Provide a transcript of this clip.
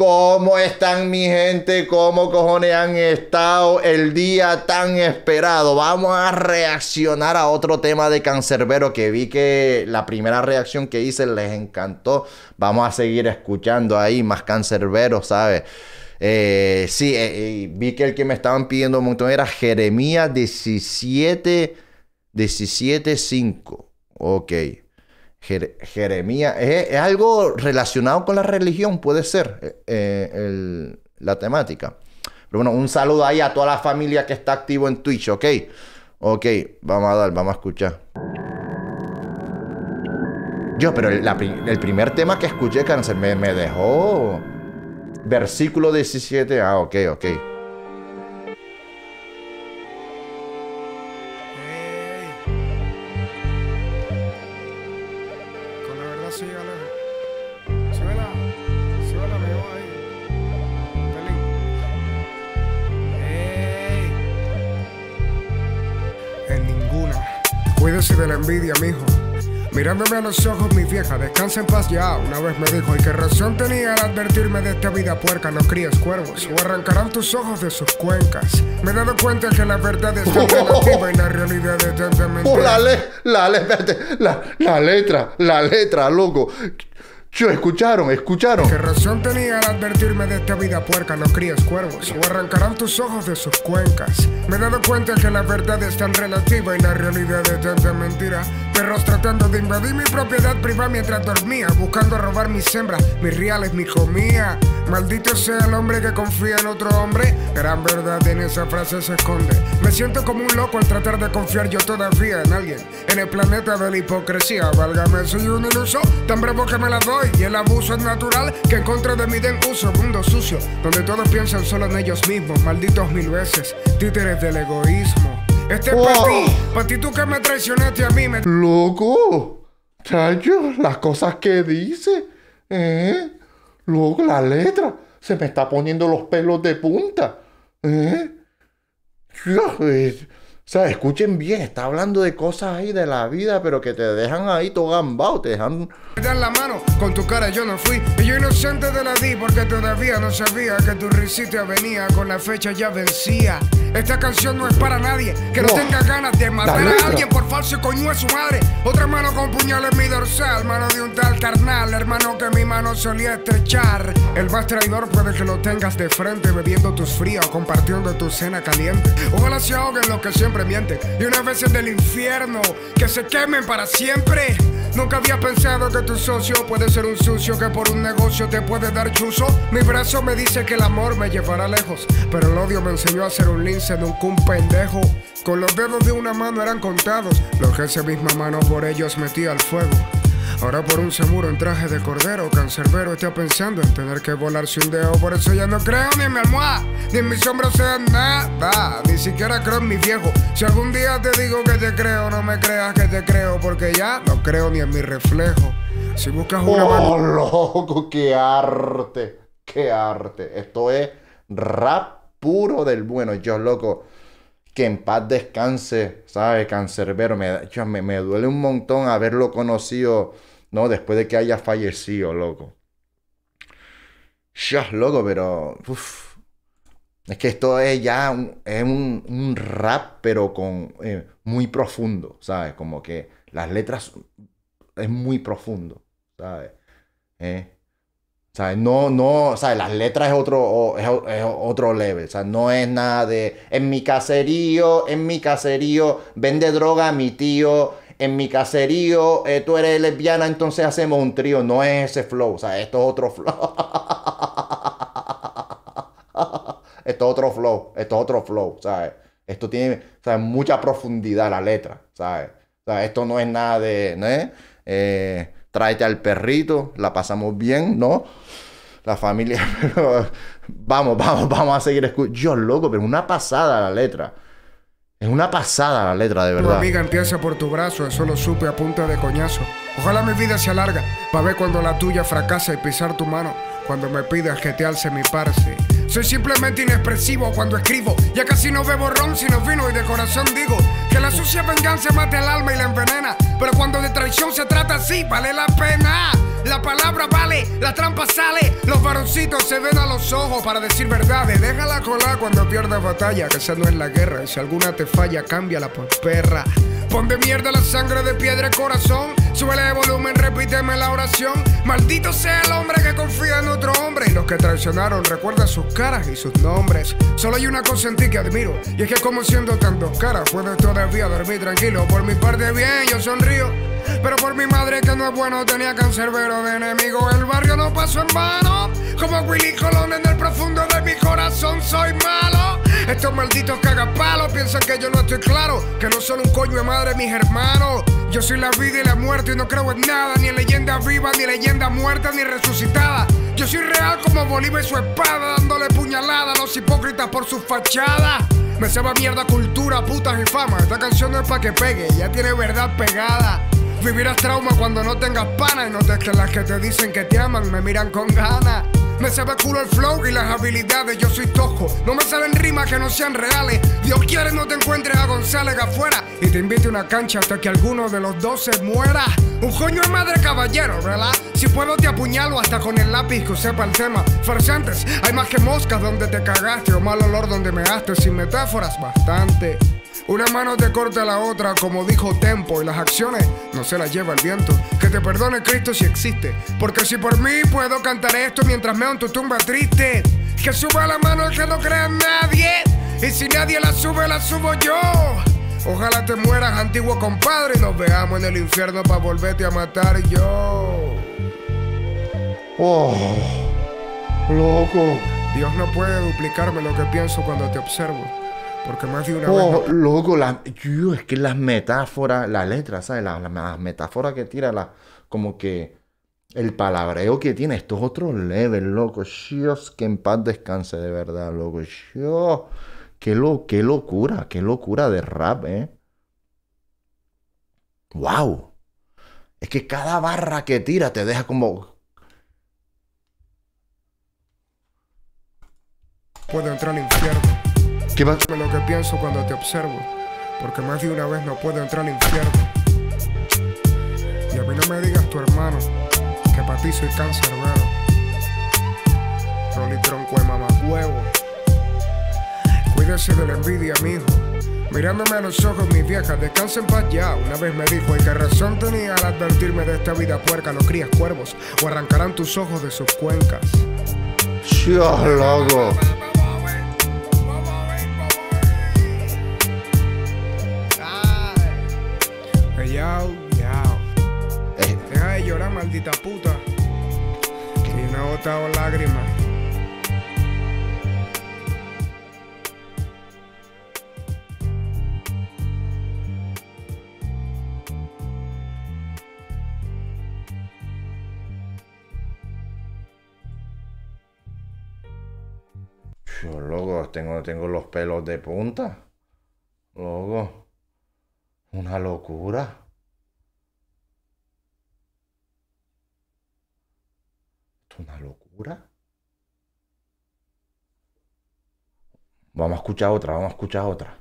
¿Cómo están mi gente? ¿Cómo cojones han estado el día tan esperado? Vamos a reaccionar a otro tema de Cancerbero que vi que la primera reacción que hice les encantó. Vamos a seguir escuchando ahí más Cancerbero, ¿sabes? Eh, sí, eh, eh, vi que el que me estaban pidiendo un montón era Jeremías 17, 17.5. Ok. Jeremías, ¿es, algo relacionado con la religión, puede ser eh, eh, la temática. Pero bueno, un saludo ahí a toda la familia que está activo en Twitch, ¿ok? Ok, vamos a dar, vamos a escuchar. Yo, pero el, primer tema que escuché, Cáncer, me, me dejó... Versículo 17, ah, ok, ok. Cuídese de la envidia, mijo. Mirándome a los ojos, mi vieja, descansa en paz ya. Una vez me dijo, y qué razón tenía al advertirme de esta vida puerca, no críes cuervos, o arrancarán tus ojos de sus cuencas. Me he dado cuenta que la verdad es tan relativa y la realidad es tanta mentira. Oh, la, le la, la, la letra, la letra, loco. Yo, escucharon, escucharon. ¿Qué razón tenía al advertirme de esta vida puerca? No críes cuervos o arrancarán tus ojos de sus cuencas. Me he dado cuenta que la verdad es tan relativa y la realidad es tanta mentira. Perros tratando de invadir mi propiedad privada mientras dormía, buscando robar mis hembras, mis reales, mi comida. Maldito sea el hombre que confía en otro hombre. Gran verdad en esa frase se esconde. Me siento como un loco al tratar de confiar yo todavía en alguien. En el planeta de la hipocresía, válgame, soy un iluso, tan bravo que me la doy y el abuso es natural que en contra de mí den uso. Mundo sucio, donde todos piensan solo en ellos mismos. Malditos mil veces, títeres del egoísmo. Este es para ti, para ti tú que me traicionaste a mí. Me... Loco, chacho, las cosas que dice, ¿eh? Loco, la letra, se me está poniendo los pelos de punta, ¿eh? O sea, escuchen bien, está hablando de cosas ahí de la vida, pero que te dejan ahí todo gambado, te dejan... Me dan la mano, con tu cara yo no fui, y yo inocente de la di porque todavía no sabía que tu risita venía, con la fecha ya vencía. Esta canción no es para nadie que no, tenga ganas de matar a alguien por falso coño a su madre. Otra mano con puñal en mi dorsal, mano de un tal carnal, hermano que mi mano solía estrechar. El más traidor puede que lo tengas de frente, bebiendo tus fríos, compartiendo tu cena caliente. Ojalá se ahoguen los que siempre y una vez del infierno, que se quemen para siempre. Nunca había pensado que tu socio puede ser un sucio que por un negocio te puede dar chuzo. Mi brazo me dice que el amor me llevará lejos, pero el odio me enseñó a ser un lince, nunca un pendejo. Con los dedos de una mano eran contados, los que esa misma mano por ellos metía al fuego. Ahora por un seguro en traje de cordero, cancerbero está pensando en tener que volarse un dedo. Por eso ya no creo ni en mi almohada, ni en mis hombros sea nada. Ni siquiera creo en mi viejo. Si algún día te digo que te creo, no me creas que te creo, porque ya no creo ni en mi reflejo. Si buscas una oh, loco, qué arte, qué arte. Esto es rap puro del bueno. Yo, loco que en paz descanse, ¿sabes? Cancerbero, me, me, me, duele un montón haberlo conocido no, después de que haya fallecido, loco. Ya, loco, pero. Es que esto es ya un, es un, rap, pero con eh, muy profundo, ¿sabes? Como que las letras es muy profundo, ¿sabes? ¿Eh? ¿Sabes? No, no, ¿sabes? Las letras es otro, es, otro level, sea, No es nada de, en mi caserío, en mi caserío, vende droga a mi tío, en mi caserío, eh, tú eres lesbiana, entonces hacemos un trío. No es ese flow, sea, esto es otro flow. esto es otro flow, esto es otro flow, ¿sabes? Esto tiene mucha profundidad la letra, ¿sabes? Sea, esto no es nada de, ¿no? Eh, tráete al perrito, la pasamos bien, ¿no? La familia, vamos, vamos, vamos a seguir escuchando. Yo, loco, pero una pasada la letra. Es una pasada la letra, de verdad. Tu amiga empieza por tu brazo, eso lo supe a punta de coñazo. Ojalá mi vida se alarga, para ver cuando la tuya fracasa y pisar tu mano. Cuando me pidas que te alce mi parce. Soy simplemente inexpresivo cuando escribo. Ya casi no bebo ron sino vino y de corazón digo que la sucia venganza mate el alma y la envenena. Pero cuando de traición se trata así, vale la pena. La palabra vale, la trampa sale. Los varoncitos se ven a los ojos para decir verdades. Déjala colar cuando pierdas batalla, que esa no es la guerra. Y si alguna te falla, cámbiala por perra. Pon de mierda la sangre de piedra corazón. Súbele de volumen, repíteme la oración. Maldito sea el hombre que confía en otro hombre. Y los que traicionaron, recuerda sus caras y sus nombres. Solo hay una cosa en ti que admiro. Y es que como siendo tan dos caras, puedes todavía dormir tranquilo. Por mi parte bien, yo sonrío. Pero por mi madre que no es bueno tenía cancerbero de enemigo. El barrio no pasó en vano. Como Willy Colón en el profundo de mi corazón soy malo. Estos malditos cagapalos piensan que yo no estoy claro. Que no son un coño de madre mis hermanos. Yo soy la vida y la muerte y no creo en nada. Ni en leyenda viva, ni leyenda muerta, ni resucitada. Yo soy real como Bolívar y su espada. Dándole puñalada a los hipócritas por su fachada. Me va mierda cultura, putas y fama. Esta canción no es pa' que pegue, ya tiene verdad pegada. Vivirás trauma cuando no tengas pana y no te que las que te dicen que te aman me miran con ganas. Me sabe culo el flow y las habilidades, yo soy tojo. No me salen rimas que no sean reales. Dios quiere no te encuentres a González afuera y te invite a una cancha hasta que alguno de los dos se muera. Un coño de madre caballero, ¿verdad? Si puedo te apuñalo hasta con el lápiz que sepa el tema. Farsantes, hay más que moscas donde te cagaste o mal olor donde me haste. Sin metáforas, bastante. Una mano te corta la otra, como dijo Tempo, y las acciones no se las lleva el viento. Que te perdone Cristo si existe, porque si por mí puedo cantar esto mientras meo en tu tumba triste. Que suba la mano el que no crea en nadie, y si nadie la sube, la subo yo. Ojalá te mueras, antiguo compadre, y nos veamos en el infierno para volverte a matar yo. Oh, loco. Dios no puede duplicarme lo que pienso cuando te observo. Porque más de una Oh, vez. loco, la, yo, es que las metáforas, la letra, ¿sabes? Las, las metáforas que tira, la, como que el palabreo que tiene, esto es otro level, loco. Dios, que en paz descanse de verdad, loco. Dios, qué, lo, qué locura, qué locura de rap, ¿eh? ¡Wow! Es que cada barra que tira te deja como... Puedo entrar al infierno. ¿Qué va? Dime lo que pienso cuando te observo. Porque más de una vez no puedo entrar al infierno. Y a mí no me digas tu hermano, que para ti soy cancerbero. Rolly tronco de mamá huevo. Cuídese de la envidia, mijo. Mirándome a los ojos, mis viejas, descansen en paz ya. Una vez me dijo, ¿y qué razón tenía al advertirme de esta vida puerca? No crías cuervos, o arrancarán tus ojos de sus cuencas. Dios, loco. Lágrimas. Yo, loco, tengo, tengo los pelos de punta. Loco. Una locura. Una locura. Vamos a escuchar otra, vamos a escuchar otra.